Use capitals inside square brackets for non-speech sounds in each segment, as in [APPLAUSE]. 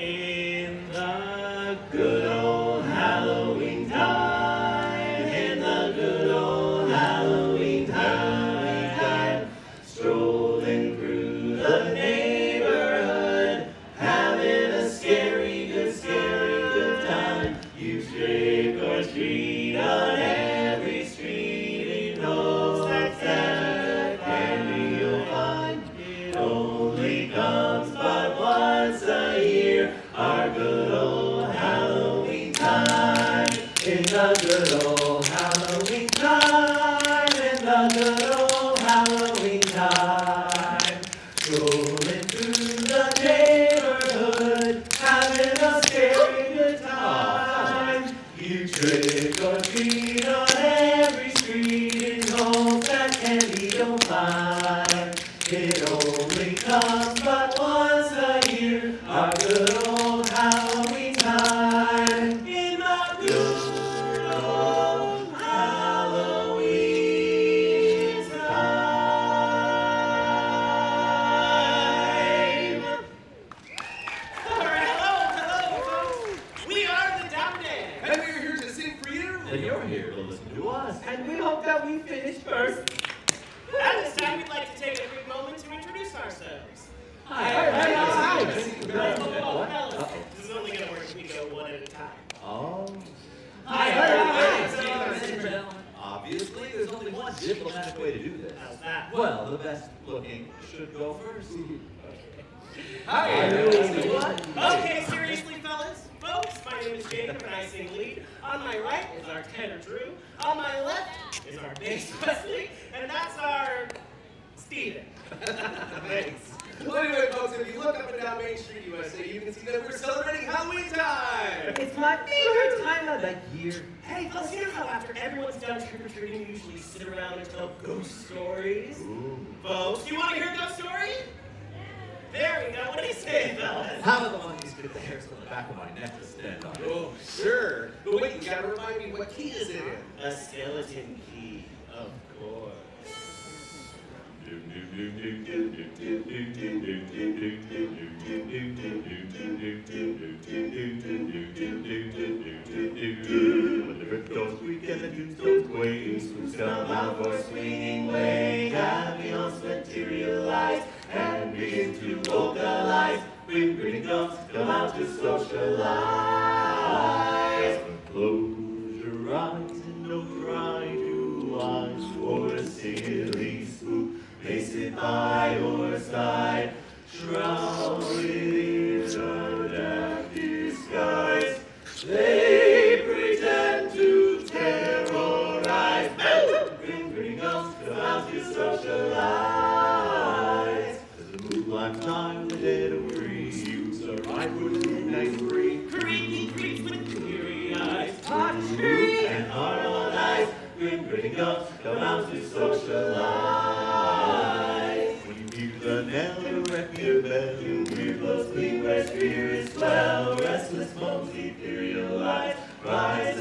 In time. In the is our tenor Drew. On my left is our bass [LAUGHS] Wesley, and that's our Steven. [LAUGHS] Thanks. Well, anyway, folks, if you look up and down Main Street, USA, you can see that we're celebrating Halloween time. It's my favorite time of the year. Hey, fellas, you know how after everyone's done trick or treating, you usually sit around and tell ghost stories? Folks, you want to hear a ghost story? There we go. What do you say, fellas? How do the monkeys get the hairs on the back of my neck to stand on? Oh, sure. But wait, you gotta remind me what key is it in? A skeleton key, of course. When the rip goes squeak and the tombstones quake, spooks come out for swinging way. Ambience materialize and begin to vocalize. When greeting comes, come out to socialize. Close your eyes and don't try to eyes for a silly spook. May sit by hear those gleam where spirits dwell. Restless moans etherealize. Rise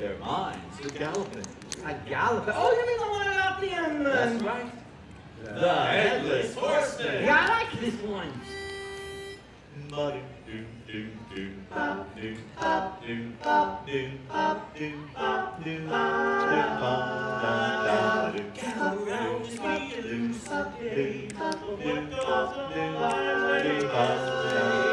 their minds to galloping? A gallop. Oh, you mean the one about the um, That's um, right. The Headless Horseman. Yeah, I like this one. Gather round as we elucidate what goes on Along about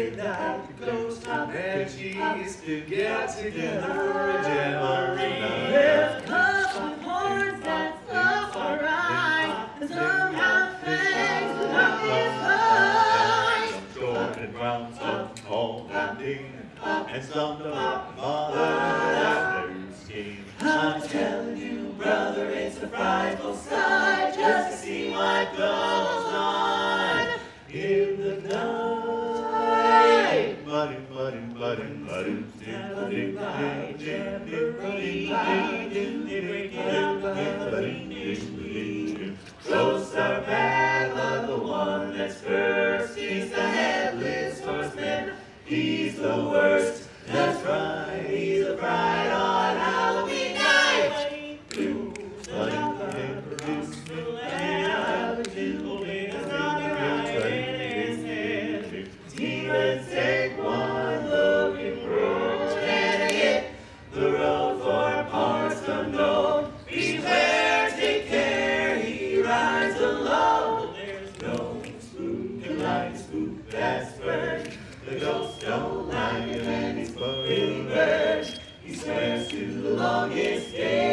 midnight, the ghosts and cheese get together for a jamboree. There's cups with horns that look alright. And some have fangs, but not this kind. Short and tall and some don't bother He's the worst. to long escape.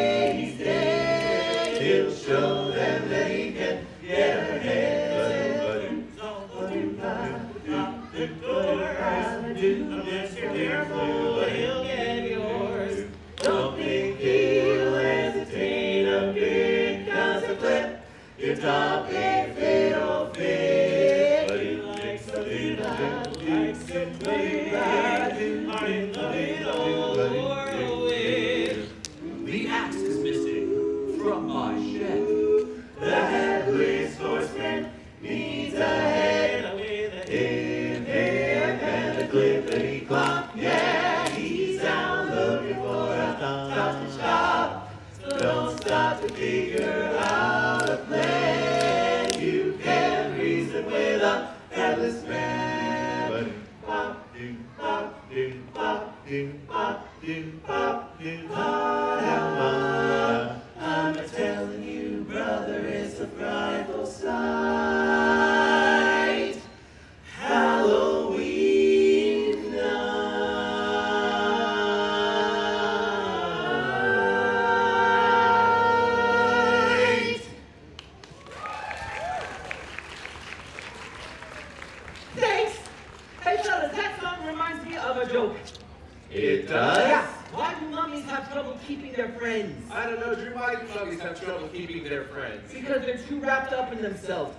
himself.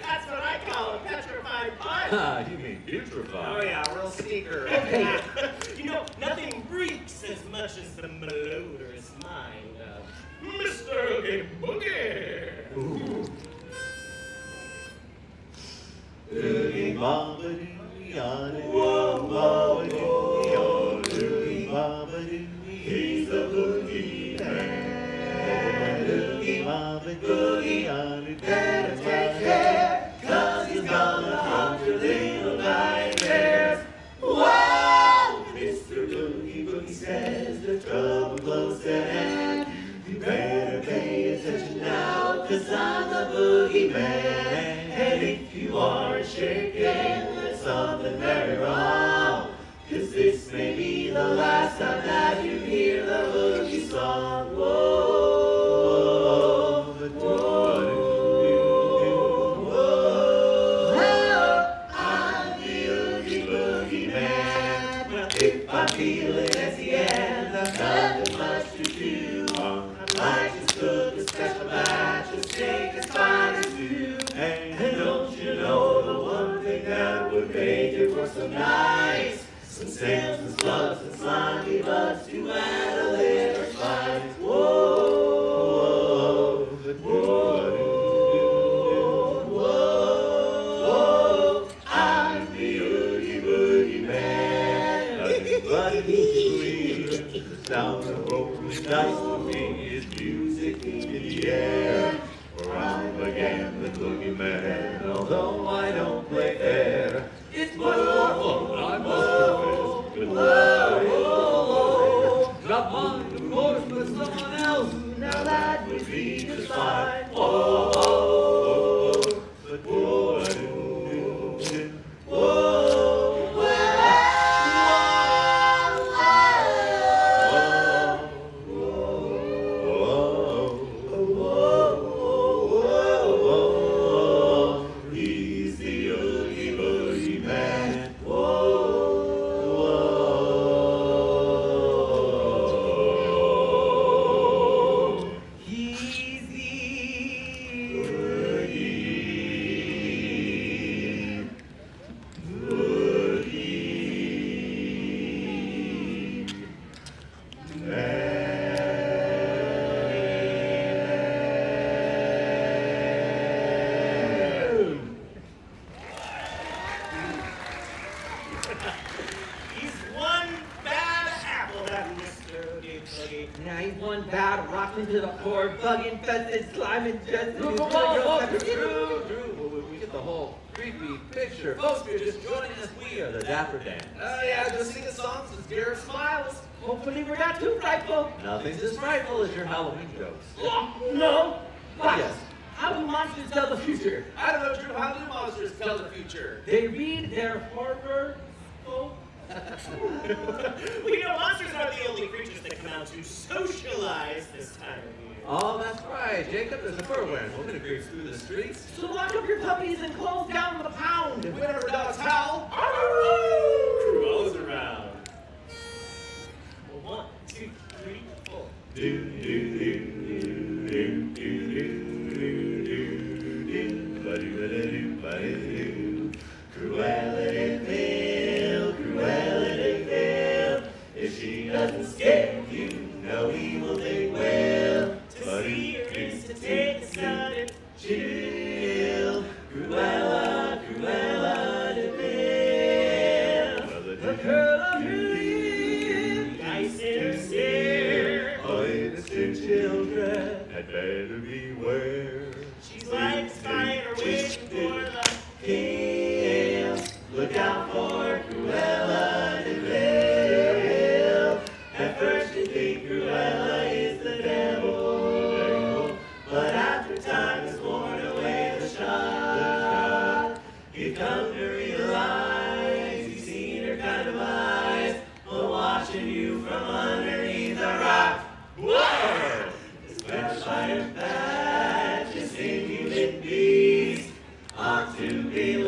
That's what I call a petrified pun. [LAUGHS] Ah, you mean putrefied. Oh yeah, real sneaker. Okay. [LAUGHS] you know, nothing reeks as much as the malodorous mind of Mr. Oogie Boogie. Oogie Bobbity Yaddy. The sound of the boogeyman. And if you are shaking, it's there's something very wrong. Cause this may be the last time that you hear the boogie song. Whoa. bathing for some nights, Some sails and slugs and slimy bugs to add a little spice. Whoa, whoa, whoa, whoa. I'm the Oogie Boogie Man. Everybody the sound of open dice to me is music in the air. Around again, the boogeyman, although I don't play fair. I'm on the force, but someone else. Now that would be the start. Bug infested, slime ingested. Whoa, whoa, whoa, whoa, Drew, Drew, we, we get the whole creepy picture. Folks, if you're just joining us, we are the Dapper Dans. Oh yeah, just sing a song since Garrett smiles. Hopefully we're not too frightful. Nothing's as frightful as your Halloween jokes. Oh, no. But Yes. how do monsters tell the future? I don't know, Drew, how do monsters tell the future? They read their horror. [LAUGHS] We know monsters aren't the only creatures that come out to socialize this time of year. Oh, that's right, Jacob. There's a fur-wearing woman who creeps through the streets. So lock up your puppies and close down the pound. If we never got a Cruel's around. Well, one, two, three, four. do do do do do better beware.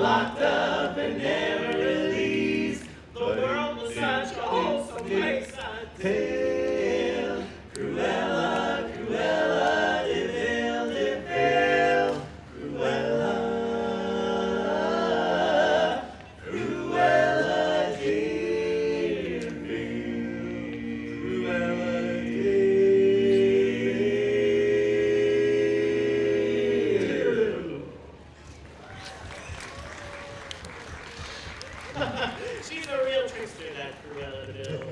locked up in there.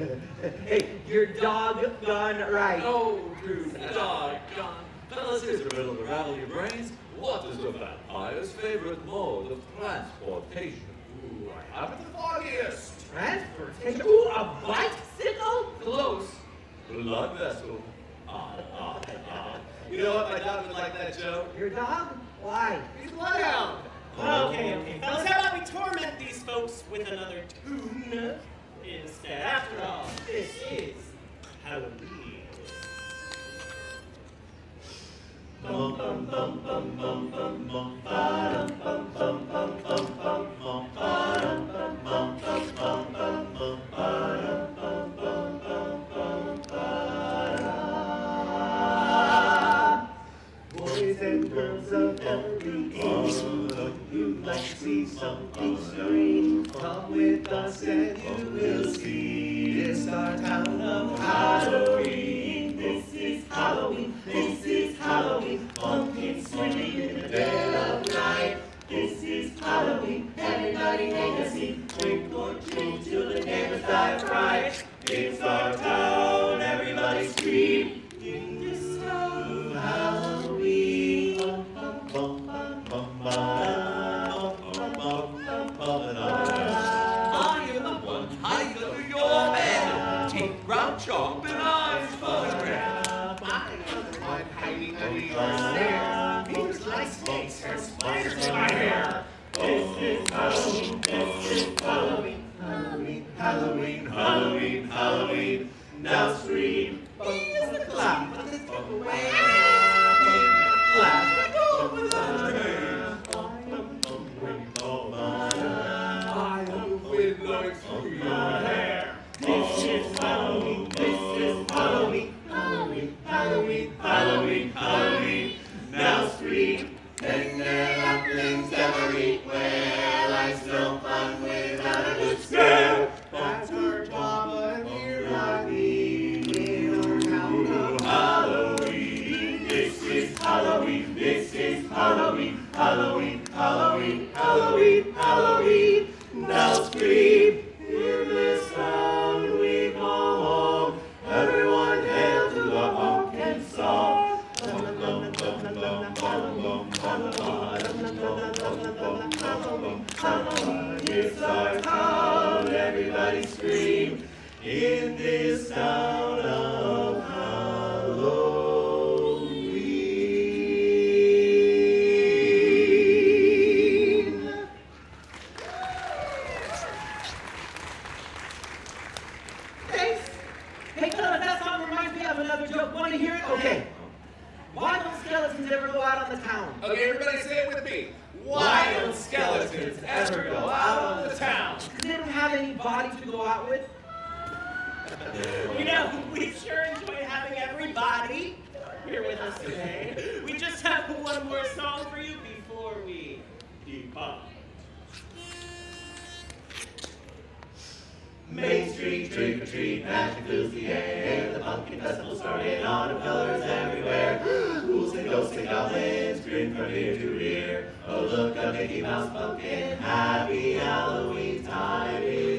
[LAUGHS] Hey, you're dog gone right. Oh, Drew, doggone. Fellas, here's a riddle to rattle your brains. What is the vampire's favorite mode of transportation? Ooh, I have it the foggiest. Transportation. Ooh, a bicycle? Close. Blood vessel. Ah, ah, ah. You know what? My dog would like that joke. Your dog? Why? He's a bloodhound. Okay, okay, fellas, how about we torment these folks with another tune instead? After all, this is Halloween. Bum, bum, bum, bum, bum, bum, bum, Halloween. Everybody take a seat. Now scream. treat, trick or treat, magic fills the air. The pumpkin festival started on of colors everywhere. Ghouls and ghosts and goblins grin from ear to ear. Oh, look, a Mickey Mouse pumpkin. Happy Halloween time.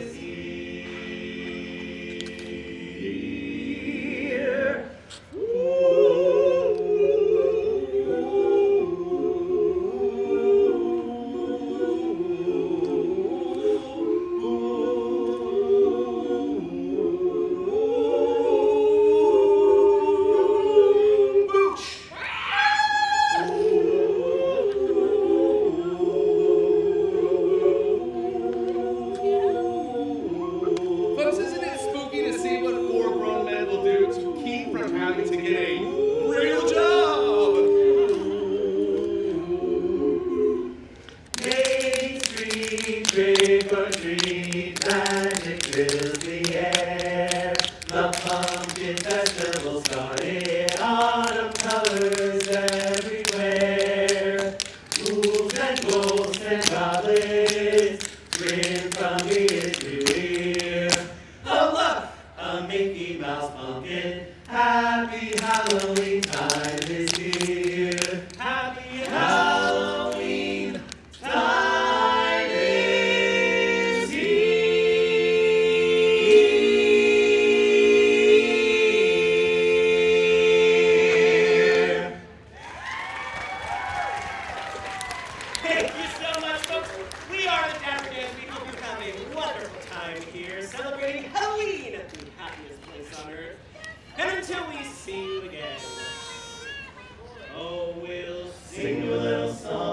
celebrating Halloween at the happiest place on earth. And until we see you again, oh, we'll sing a little song.